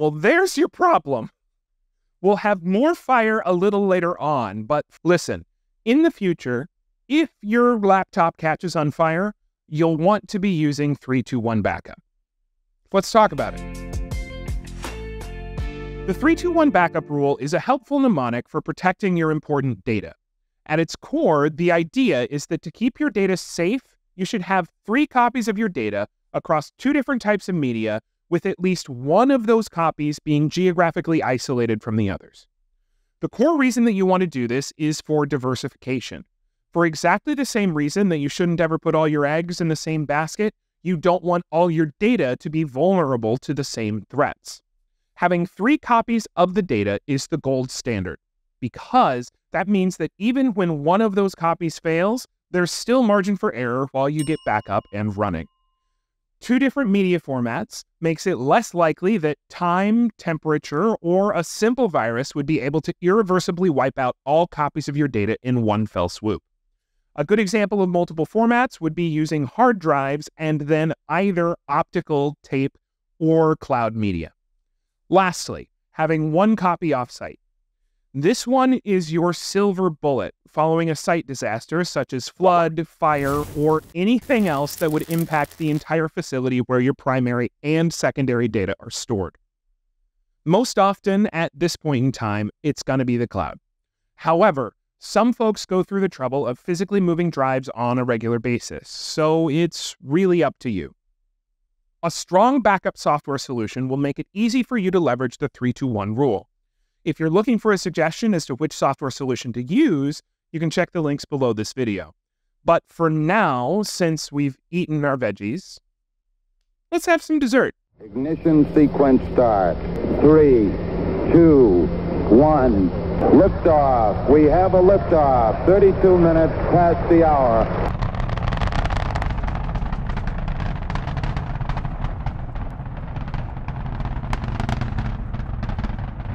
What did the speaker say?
Well, there's your problem. We'll have more fire a little later on, but listen, in the future, if your laptop catches on fire, you'll want to be using 321 backup. Let's talk about it. The 321 backup rule is a helpful mnemonic for protecting your important data. At its core, the idea is that to keep your data safe, you should have three copies of your data across two different types of media, with at least one of those copies being geographically isolated from the others. The core reason that you want to do this is for diversification. For exactly the same reason that you shouldn't ever put all your eggs in the same basket, you don't want all your data to be vulnerable to the same threats. Having three copies of the data is the gold standard because that means that even when one of those copies fails, there's still margin for error while you get back up and running. Two different media formats makes it less likely that time, temperature, or a simple virus would be able to irreversibly wipe out all copies of your data in one fell swoop. A good example of multiple formats would be using hard drives and then either optical, tape, or cloud media. Lastly, having one copy offsite. This one is your silver bullet following a site disaster such as flood, fire, or anything else that would impact the entire facility where your primary and secondary data are stored. Most often at this point in time, it's going to be the cloud. However, some folks go through the trouble of physically moving drives on a regular basis, so it's really up to you. A strong backup software solution will make it easy for you to leverage the 321 rule. If you're looking for a suggestion as to which software solution to use, you can check the links below this video. But for now, since we've eaten our veggies, let's have some dessert. Ignition sequence start. Three, two, one. Liftoff. We have a liftoff. 32 minutes past the hour.